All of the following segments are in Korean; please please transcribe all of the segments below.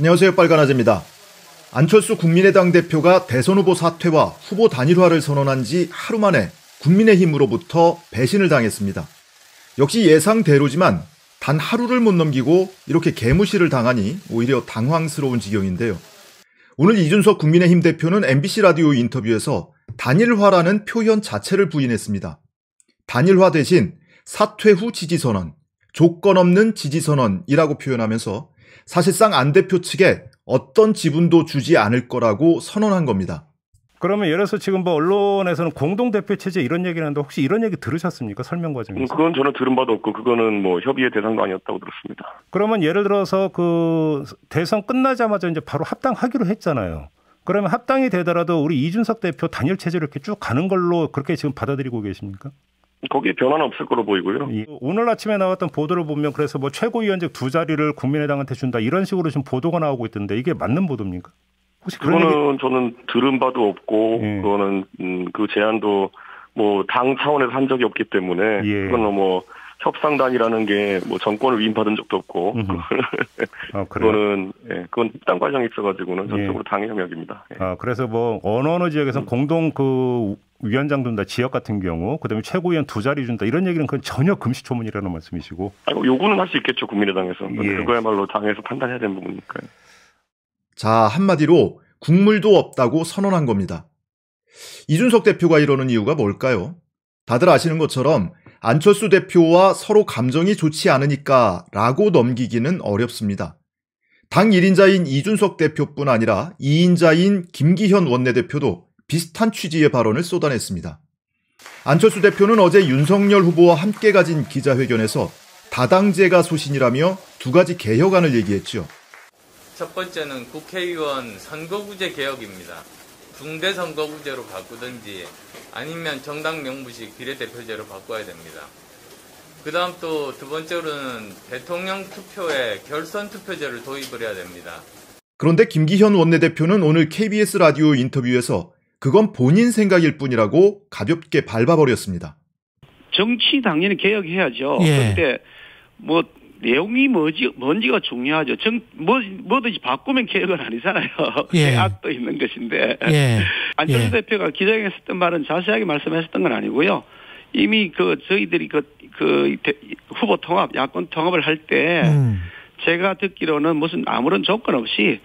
안녕하세요. 빨간아재입니다. 안철수 국민의당 대표가 대선 후보 사퇴와 후보 단일화를 선언한 지 하루 만에 국민의힘으로부터 배신을 당했습니다. 역시 예상대로지만 단 하루를 못 넘기고 이렇게 개무시를 당하니 오히려 당황스러운 지경인데요. 오늘 이준석 국민의힘 대표는 MBC 라디오 인터뷰에서 단일화라는 표현 자체를 부인했습니다. 단일화 대신 사퇴 후 지지선언, 조건 없는 지지선언이라고 표현하면서 사실상 안 대표 측에 어떤 지분도 주지 않을 거라고 선언한 겁니다. 그러면 예를 들어서 지금 뭐 언론에서는 공동 대표 체제 이런 얘기를 하는데 혹시 이런 얘기 들으셨습니까? 설명 과정에서? 음, 그건 저는 들은 바도 없고 그거는 뭐 협의의 대상도 아니었다고 들었습니다. 그러면 예를 들어서 그 대선 끝나자마자 이제 바로 합당하기로 했잖아요. 그러면 합당이 되더라도 우리 이준석 대표 단일 체제로 이렇게 쭉 가는 걸로 그렇게 지금 받아들이고 계십니까? 거기에 변화는 없을 거로 보이고요. 예. 오늘 아침에 나왔던 보도를 보면 그래서 뭐 최고위원직 두 자리를 국민의당한테 준다 이런 식으로 지금 보도가 나오고 있던데 이게 맞는 보도입니까? 혹시 그거는 얘기... 저는 들은 바도 없고 예. 그거는 음, 그 제안도 뭐 당 차원에서 한 적이 없기 때문에 예. 그거는 뭐 협상단이라는 게 뭐 정권을 위임받은 적도 없고 아, 그거는 예, 그건 협상 과정이 있어가지고는 전적으로 예. 당의 영역입니다. 예. 아 그래서 뭐 어느 어느 지역에서 는 공동 그 위원장 둔다 지역 같은 경우 그다음에 최고위원 두 자리 준다 이런 얘기는 그건 전혀 금시초문이라는 말씀이시고. 아니 요구는 할 수 있겠죠 국민의당에서 예. 그거야말로 당에서 판단해야 되는 부분이니까요. 자 한마디로 국물도 없다고 선언한 겁니다. 이준석 대표가 이러는 이유가 뭘까요? 다들 아시는 것처럼 안철수 대표와 서로 감정이 좋지 않으니까 라고 넘기기는 어렵습니다. 당 1인자인 이준석 대표뿐 아니라 2인자인 김기현 원내대표도 비슷한 취지의 발언을 쏟아냈습니다. 안철수 대표는 어제 윤석열 후보와 함께 가진 기자회견에서 다당제가 소신이라며 두 가지 개혁안을 얘기했죠. 첫 번째는 국회의원 선거구제 개혁입니다. 중대선거구제로 바꾸든지 아니면 정당 명부식 비례대표제로 바꿔야 됩니다. 그 다음 또 두 번째로는 대통령 투표에 결선 투표제를 도입을 해야 됩니다. 그런데 김기현 원내대표는 오늘 KBS 라디오 인터뷰에서 그건 본인 생각일 뿐이라고 가볍게 밟아버렸습니다. 정치 당연히 개혁해야죠. 예. 그때 뭐 내용이 뭐지 뭔지가 중요하죠. 정 뭐 뭐든지 바꾸면 개혁은 아니잖아요. 예. 계약도 있는 것인데 예. 안철수 예. 대표가 기자회견에서 했던 말은 자세하게 말씀하셨던 건 아니고요. 이미 그 저희들이 그, 그 대- 후보 통합, 야권 통합을 할때 음. 제가 듣기로는 무슨 아무런 조건 없이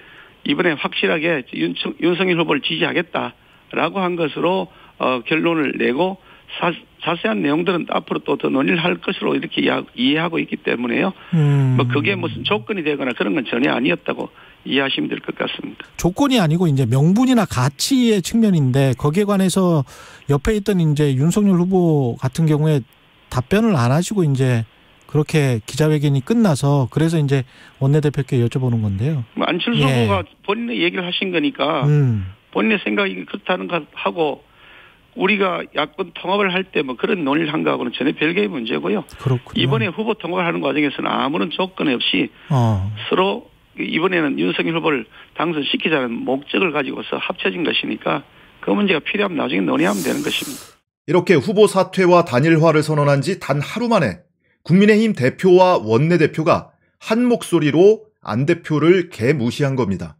이번에 확실하게 윤청, 윤석열 후보를 지지하겠다 라고 한 것으로 어, 결론을 내고 사, 자세한 내용들은 앞으로 또 더 논의를 할 것으로 이렇게 이해- 이해하고 있기 때문에요. 음. 뭐 그게 무슨 조건이 되거나 그런 건 전혀 아니었다고 이해하시면 될 것 같습니다. 조건이 아니고 이제 명분이나 가치의 측면인데 거기에 관해서 옆에 있던 이제 윤석열 후보 같은 경우에 답변을 안 하시고 이제 그렇게 기자회견이 끝나서 그래서 이제 원내대표께 여쭤보는 건데요. 뭐 안철수 예. 후보가 본인의 얘기를 하신 거니까 음. 본인의 생각이 그렇다는 거 하고 우리가 야권 통합을 할 때 뭐 그런 논의를 한 거하고는 전혀 별개의 문제고요. 그렇군요. 이번에 후보 통합을 하는 과정에서는 아무런 조건 없이 어. 서로 이번에는 윤석열 후보를 당선시키자는 목적을 가지고서 합쳐진 것이니까 그 문제가 필요하면 나중에 논의하면 되는 것입니다. 이렇게 후보 사퇴와 단일화를 선언한 지 단 하루 만에 국민의힘 대표와 원내대표가 한 목소리로 안 대표를 개무시한 겁니다.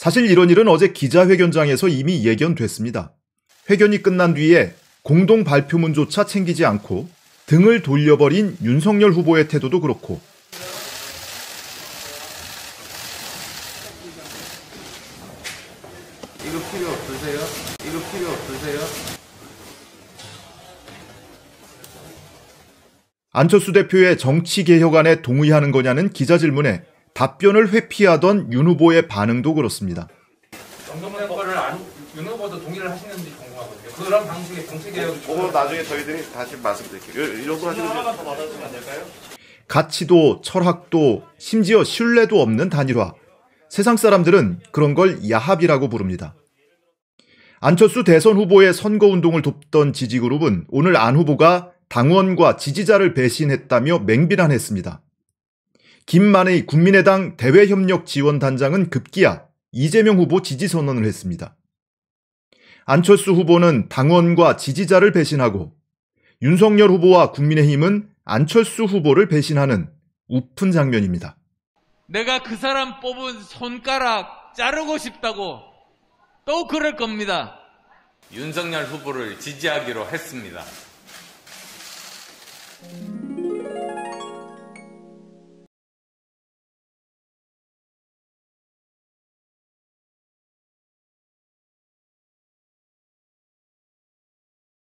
사실 이런 일은 어제 기자회견장에서 이미 예견됐습니다. 회견이 끝난 뒤에 공동 발표문조차 챙기지 않고 등을 돌려버린 윤석열 후보의 태도도 그렇고 이거 필요 없으세요? 이거 필요 없으세요? 안철수 대표의 정치 개혁안에 동의하는 거냐는 기자 질문에 답변을 회피하던 윤 후보의 반응도 그렇습니다. 정동영 거를 안, 윤 후보도 동의를 하시는지 궁금하거든요. 그런 방식의 정치 개혁 그거 나중에 저희들이 다시 말씀드릴게요. 이- 이 정도 하시면 하나만 더 받아주면 안 될까요? 가치도 철학도 심지어 신뢰도 없는 단일화. 세상 사람들은 그런 걸 야합이라고 부릅니다. 안철수 대선 후보의 선거 운동을 돕던 지지그룹은 오늘 안 후보가 당원과 지지자를 배신했다며 맹비난했습니다. 김만의 국민의당 대외협력지원단장은 급기야 이재명 후보 지지 선언을 했습니다. 안철수 후보는 당원과 지지자를 배신하고 윤석열 후보와 국민의힘은 안철수 후보를 배신하는 우픈 장면입니다. 내가 그 사람 뽑은 손가락 자르고 싶다고 또 그럴 겁니다. 윤석열 후보를 지지하기로 했습니다.